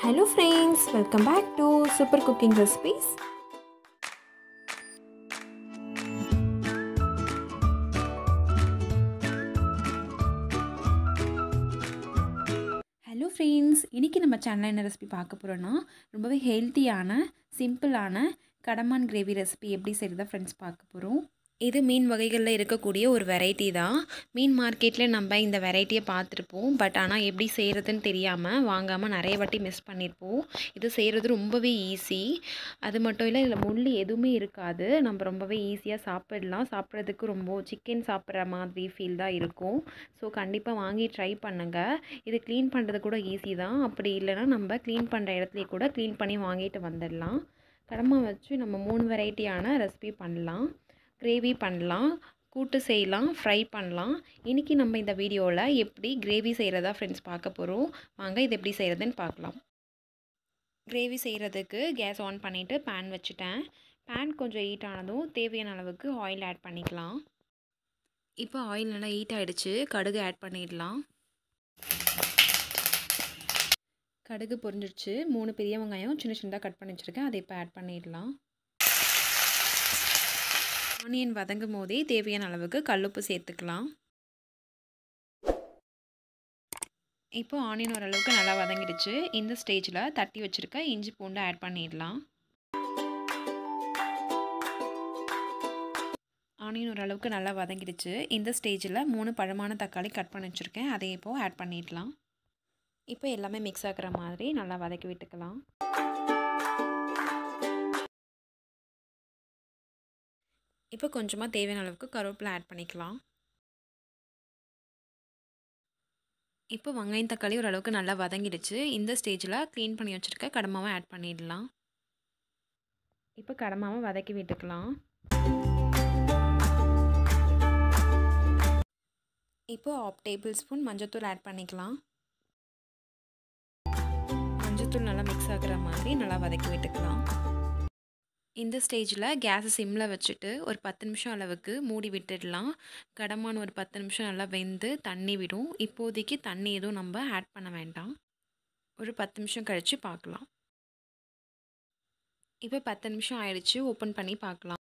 Hello friends welcome back to super cooking recipes hello friends இன்றைக்கி நம்ம சேனலில் என்ன ரெசிபி பார்க்க போகிறோன்னா ரொம்பவே ஹெல்த்தியான சிம்பிளான கடமான் கிரேவி ரெசிபி எப்படி செய்கிறதா ஃப்ரெண்ட்ஸ் பார்க்க போகிறோம் இது மீன் வகைகளில் இருக்கக்கூடிய ஒரு வெரைட்டி தான். மீன் மார்க்கெட்டில் நம்ம இந்த வெரைட்டியை பார்த்துருப்போம். பட் ஆனால் எப்படி செய்கிறதுன்னு தெரியாமல் வாங்காமல் நிறைய வாட்டி மிஸ் பண்ணியிருப்போம் இது செய்கிறது ரொம்பவே ஈஸி அது மட்டும் இல்லை இதில் முள் எதுவுமே இருக்காது. நம்ம ரொம்பவே ஈஸியாக சாப்பிடலாம். சாப்பிட்றதுக்கு ரொம்ப சிக்கன் சாப்பிட்ற மாதிரி ஃபீல் தான் இருக்கும். ஸோ கண்டிப்பாக வாங்கி ட்ரை பண்ணுங்கள் இது க்ளீன் பண்ணுறது கூட ஈஸி தான். அப்படி இல்லைன்னா நம்ம க்ளீன் பண்ணுற இடத்துலையே கூட க்ளீன் பண்ணி வாங்கிட்டு வந்துடலாம். கடமை வச்சு நம்ம மூணு வெரைட்டியான ரெசிபி பண்ணலாம். கிரேவி பண்ணலாம் கூட்டு செய்யலாம் ஃப்ரை பண்ணலாம். இன்றைக்கி நம்ம இந்த வீடியோவில் எப்படி கிரேவி செய்கிறதா ஃப்ரெண்ட்ஸ் பார்க்க போகிறோம் வாங்க இது எப்படி செய்கிறதுன்னு பார்க்கலாம். கிரேவி செய்கிறதுக்கு கேஸ் ஆன் பண்ணிவிட்டு பேன் வச்சுட்டேன். பேன் கொஞ்சம் ஹீட் ஆனதும் தேவையான அளவுக்கு ஆயில் ஆட் பண்ணிக்கலாம். இப்போ ஆயில் நல்லா ஹீட் ஆகிடுச்சு கடுகு ஆட் பண்ணிடலாம். கடுகு பொரிஞ்சிடுச்சு. மூணு பெரிய வெங்காயம் சின்ன சின்னதாக கட் பண்ணி வச்சுருக்கேன். அதை இப்போ ஆட் பண்ணிடலாம். ஆனியன் வதங்கும் போதே தேவையான அளவுக்கு கல்லுப்பு சேர்த்துக்கலாம். இப்போ ஆனியன் ஓரளவுக்கு நல்லா வதங்கிடுச்சு. இந்த ஸ்டேஜில் தட்டி வச்சுருக்க இஞ்சி பூண்டு ஆட் பண்ணிடலாம். ஆனியன் ஓரளவுக்கு நல்லா வதங்கிடுச்சு. இந்த ஸ்டேஜில் மூணு பழமான தக்காளி கட் பண்ணி வச்சுருக்கேன். அதே இப்போது ஆட் பண்ணிடலாம். இப்போ எல்லாமே மிக்ஸ் ஆகிற மாதிரி நல்லா வதக்கி விட்டுக்கலாம். இப்போ கொஞ்சமாக தேவையான அளவுக்கு கருவேப்பிலை ஆட் பண்ணிக்கலாம். இப்போ வெங்காயம் தக்காளி ஓரளவுக்கு நல்லா வதங்கிடுச்சு. இந்த ஸ்டேஜில் க்ளீன் பண்ணி வச்சுருக்க கடமாவை ஆட் பண்ணிடலாம். இப்போ கடமாவை வதக்கி விட்டுக்கலாம். இப்போ ஆஃப் டேபிள் ஸ்பூன் மஞ்சத்தூள் ஆட் பண்ணிக்கலாம். மஞ்சத்தூள் நல்லா மிக்ஸ் ஆகிற மாதிரி நல்லா வதக்கி விட்டுக்கலாம். இந்த ஸ்டேஜில் கேஸை சிம்மில் வச்சுட்டு ஒரு பத்து நிமிஷம் அளவுக்கு மூடி விட்டுடலாம். கடமான ஒரு பத்து நிமிஷம் நல்லா வெந்து தண்ணி விடும். இப்போதைக்கு தண்ணி எதுவும் நம்ம ஆட் பண்ண வேண்டாம். ஒரு பத்து நிமிஷம் கழித்து பார்க்கலாம் இப்போ பத்து நிமிஷம் ஆயிடுச்சு. ஓப்பன் பண்ணி பார்க்கலாம்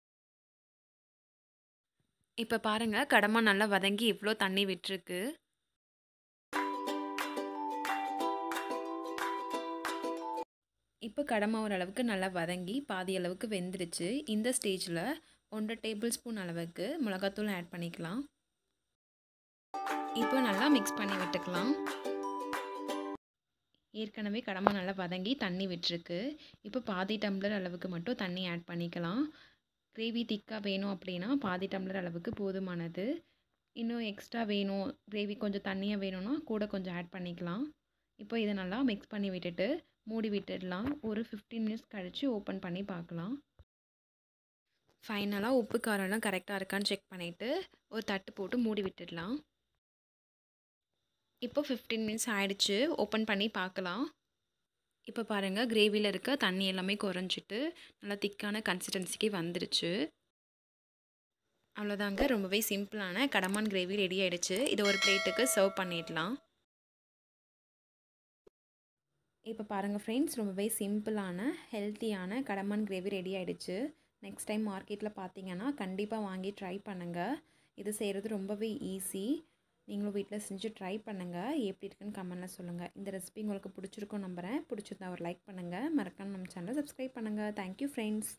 இப்போ பாருங்கள் கடமா நல்லா வதங்கி இவ்வளோ தண்ணி விட்டுருக்கு. இப்போ கடமை ஓரளவுக்கு நல்லா வதங்கி பாதி அளவுக்கு வெந்துடுச்சு இந்த ஸ்டேஜில் ஒன்றரை டேபிள் ஸ்பூன் அளவுக்கு மிளகாத்தூள் ஆட் பண்ணிக்கலாம். இப்போ நல்லா மிக்ஸ் பண்ணி விட்டுக்கலாம். ஏற்கனவே கடமை நல்லா வதங்கி தண்ணி விட்டுருக்கு. இப்போ பாதி டம்ளர் அளவுக்கு மட்டும் தண்ணி ஆட் பண்ணிக்கலாம். கிரேவி திக்காக வேணும் அப்படின்னா பாதி டம்ளர் அளவுக்கு போதுமானது. இன்னும் எக்ஸ்ட்ரா வேணும். கிரேவி கொஞ்சம் தண்ணியாக வேணும்னா கூட கொஞ்சம் ஆட் பண்ணிக்கலாம். இப்போ இதை நல்லா மிக்ஸ் பண்ணி விட்டுட்டு மூடி விட்டுடலாம். ஒரு ஃபிஃப்டீன் மினிட்ஸ் கழித்து ஓப்பன் பண்ணி பார்க்கலாம். ஃபைனலாக உப்பு காரம்லாம் கரெக்டாக இருக்கான்னு செக் பண்ணிவிட்டு ஒரு தட்டு போட்டு மூடி விட்டுடலாம். இப்போ ஃபிஃப்டீன் மினிட்ஸ் ஆகிடுச்சு ஓப்பன் பண்ணி பார்க்கலாம். இப்போ பாருங்கள் கிரேவியில் இருக்க தண்ணி எல்லாமே குறைஞ்சிட்டு நல்லா திக்கான கன்சிஸ்டன்சிக்கு வந்துடுச்சு. அவ்வளோதாங்க. ரொம்பவே சிம்பிளான கடமான் கிரேவி ரெடி ஆகிடுச்சு இதை ஒரு பிளேட்டுக்கு சர்வ் பண்ணிடலாம். இப்போ பாருங்கள் ஃப்ரெண்ட்ஸ் ரொம்பவே சிம்பிளான ஹெல்த்தியான கடமான் கிரேவி ரெடி ஆகிடுச்சு நெக்ஸ்ட் டைம் மார்க்கெட்டில் பார்த்தீங்கன்னா கண்டிப்பாக வாங்கி ட்ரை பண்ணுங்கள் இது செய்கிறது ரொம்பவே ஈஸி நீங்களும் வீட்டில் செஞ்சு ட்ரை பண்ணுங்கள் எப்படி இருக்குன்னு கமெண்டில் சொல்லுங்கள் இந்த ரெசிபி உங்களுக்கு பிடிச்சிருக்கும் நம்புகிறேன் பிடிச்சிருந்தா ஒரு லைக் பண்ணுங்கள் மறக்காம நம்ம சேனலை சப்ஸ்கிரைப் பண்ணுங்கள் தேங்க்யூ ஃப்ரெண்ட்ஸ்